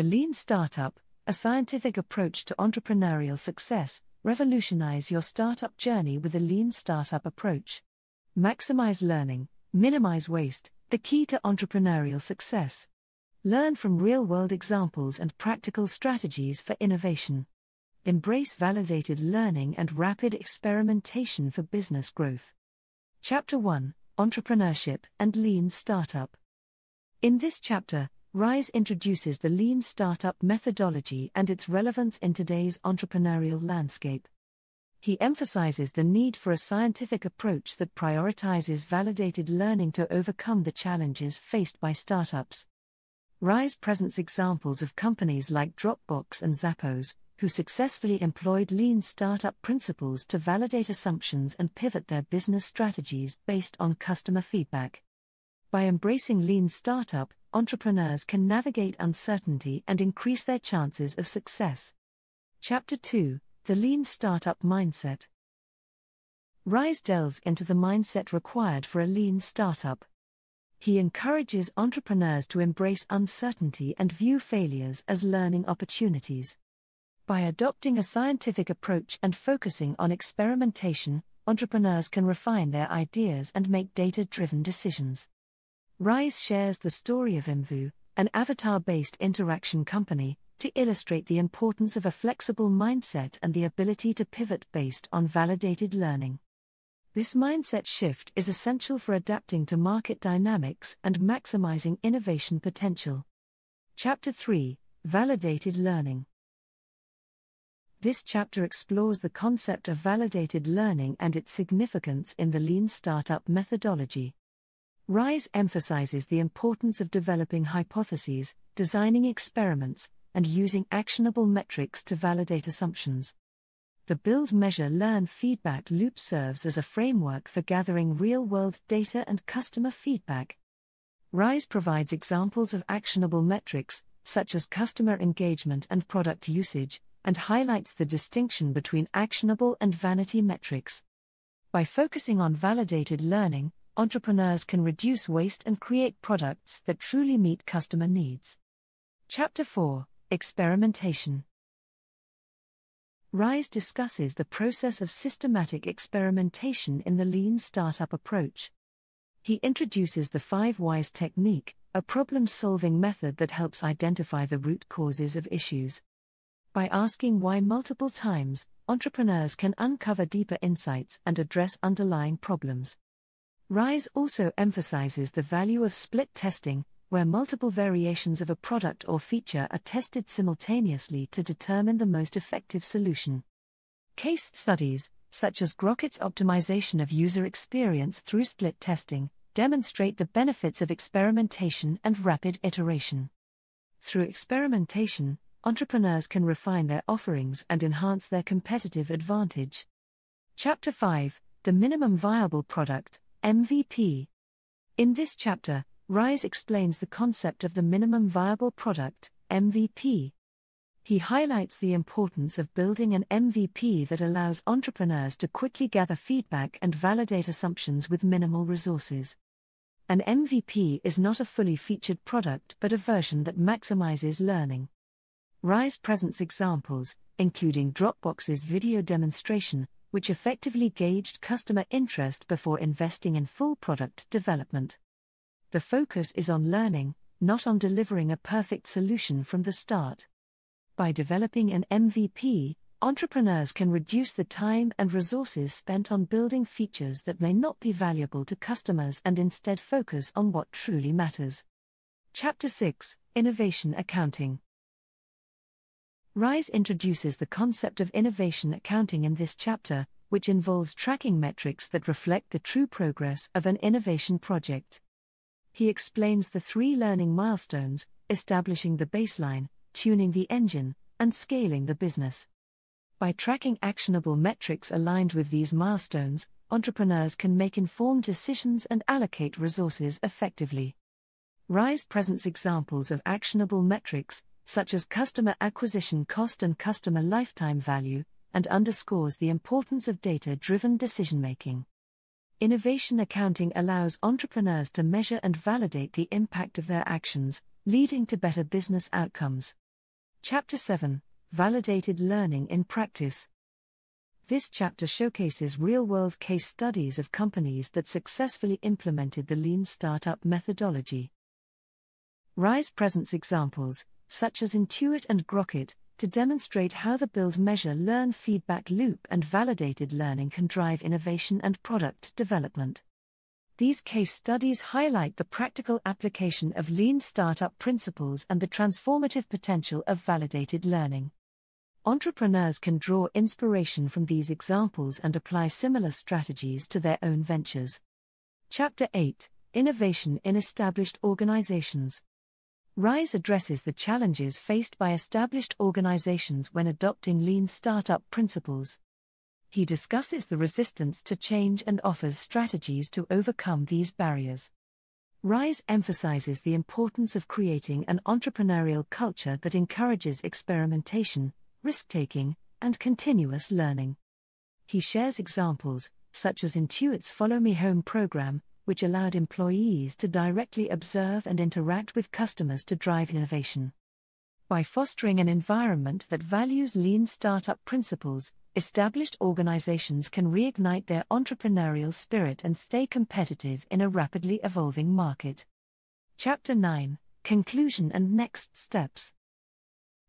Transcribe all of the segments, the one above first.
The Lean Startup, a scientific approach to entrepreneurial success, revolutionize your startup journey with a Lean Startup approach. Maximize learning, minimize waste, the key to entrepreneurial success. Learn from real world examples and practical strategies for innovation. Embrace validated learning and rapid experimentation for business growth. Chapter 1 Entrepreneurship and Lean Startup. In this chapter, Ries introduces the lean startup methodology and its relevance in today's entrepreneurial landscape. He emphasizes the need for a scientific approach that prioritizes validated learning to overcome the challenges faced by startups. Ries presents examples of companies like Dropbox and Zappos, who successfully employed lean startup principles to validate assumptions and pivot their business strategies based on customer feedback. By embracing lean startup, entrepreneurs can navigate uncertainty and increase their chances of success. Chapter 2 The Lean Startup Mindset. Ries delves into the mindset required for a lean startup. He encourages entrepreneurs to embrace uncertainty and view failures as learning opportunities. By adopting a scientific approach and focusing on experimentation, entrepreneurs can refine their ideas and make data driven decisions. Ries shares the story of IMVU, an avatar based interaction company, to illustrate the importance of a flexible mindset and the ability to pivot based on validated learning. This mindset shift is essential for adapting to market dynamics and maximizing innovation potential. Chapter 3 Validated Learning This chapter explores the concept of validated learning and its significance in the lean startup methodology. Ries emphasizes the importance of developing hypotheses, designing experiments, and using actionable metrics to validate assumptions. The Build Measure Learn feedback loop serves as a framework for gathering real world data and customer feedback. Ries provides examples of actionable metrics, such as customer engagement and product usage, and highlights the distinction between actionable and vanity metrics. By focusing on validated learning, entrepreneurs can reduce waste and create products that truly meet customer needs. Chapter 4 Experimentation Ries discusses the process of systematic experimentation in the lean startup approach. He introduces the 5 whys technique, a problem solving method that helps identify the root causes of issues. By asking why multiple times, entrepreneurs can uncover deeper insights and address underlying problems. Ries also emphasizes the value of split testing, where multiple variations of a product or feature are tested simultaneously to determine the most effective solution. Case studies, such as Grockit's optimization of user experience through split testing, demonstrate the benefits of experimentation and rapid iteration. Through experimentation, entrepreneurs can refine their offerings and enhance their competitive advantage. Chapter 5 The Minimum Viable Product, MVP. In this chapter, Ries explains the concept of the minimum viable product, MVP. He highlights the importance of building an MVP that allows entrepreneurs to quickly gather feedback and validate assumptions with minimal resources. An MVP is not a fully featured product but a version that maximizes learning. Ries presents examples, including Dropbox's video demonstration, which effectively gauged customer interest before investing in full product development the focus is on learning, not on delivering a perfect solution from the start. By developing an MVP, entrepreneurs can reduce the time and resources spent on building features that may not be valuable to customers and instead focus on what truly matters. Chapter 6 Innovation Accounting Ries introduces the concept of innovation accounting in this chapter, which involves tracking metrics that reflect the true progress of an innovation project he explains the three learning milestones establishing the baseline, tuning the engine, and scaling the business. By tracking actionable metrics aligned with these milestones, entrepreneurs can make informed decisions and allocate resources effectively. Ries presents examples of actionable metrics, such as customer acquisition cost and customer lifetime value, and underscores the importance of data driven decision making. Innovation accounting allows entrepreneurs to measure and validate the impact of their actions, leading to better business outcomes. Chapter 7 Validated Learning in Practice. This chapter showcases real world case studies of companies that successfully implemented the lean startup methodology. Ries presents examples, such as Intuit and Grockit, to demonstrate how the build measure learn feedback loop and validated learning can drive innovation and product development. These case studies highlight the practical application of lean startup principles and the transformative potential of validated learning. Entrepreneurs can draw inspiration from these examples and apply similar strategies to their own ventures. Chapter 8 Innovation in Established Organizations. Ries addresses the challenges faced by established organizations when adopting lean startup principles. He discusses the resistance to change and offers strategies to overcome these barriers. Ries emphasizes the importance of creating an entrepreneurial culture that encourages experimentation, risk taking, and continuous learning. He shares examples, such as Intuit's Follow Me Home program, which allowed employees to directly observe and interact with customers to drive innovation. By fostering an environment that values lean startup principles, established organizations can reignite their entrepreneurial spirit and stay competitive in a rapidly evolving market. Chapter 9 Conclusion and Next Steps.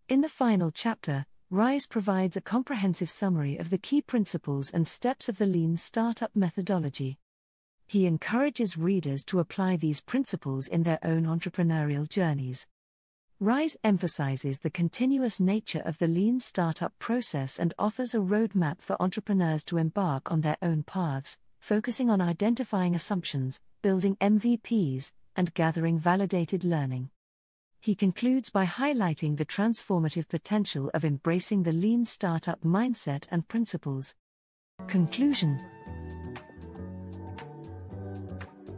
In the final chapter, Ries provides a comprehensive summary of the key principles and steps of the lean startup methodology he encourages readers to apply these principles in their own entrepreneurial journeys. Ries emphasizes the continuous nature of the lean startup process and offers a roadmap for entrepreneurs to embark on their own paths, focusing on identifying assumptions, building MVPs, and gathering validated learning. He concludes by highlighting the transformative potential of embracing the lean startup mindset and principles. Conclusion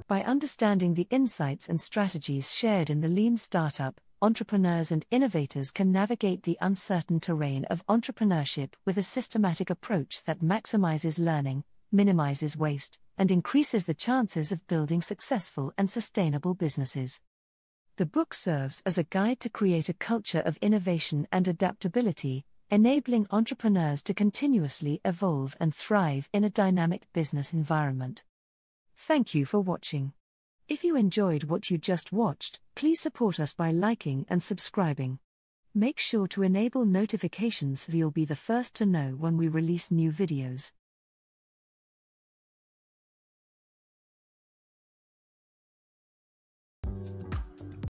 By understanding the insights and strategies shared in the lean startup, entrepreneurs and innovators can navigate the uncertain terrain of entrepreneurship with a systematic approach that maximizes learning, minimizes waste, and increases the chances of building successful and sustainable businesses. The book serves as a guide to create a culture of innovation and adaptability, enabling entrepreneurs to continuously evolve and thrive in a dynamic business environment. Thank you for watching. If you enjoyed what you just watched, please support us by liking and subscribing. Make sure to enable notifications so you'll be the first to know when we release new videos.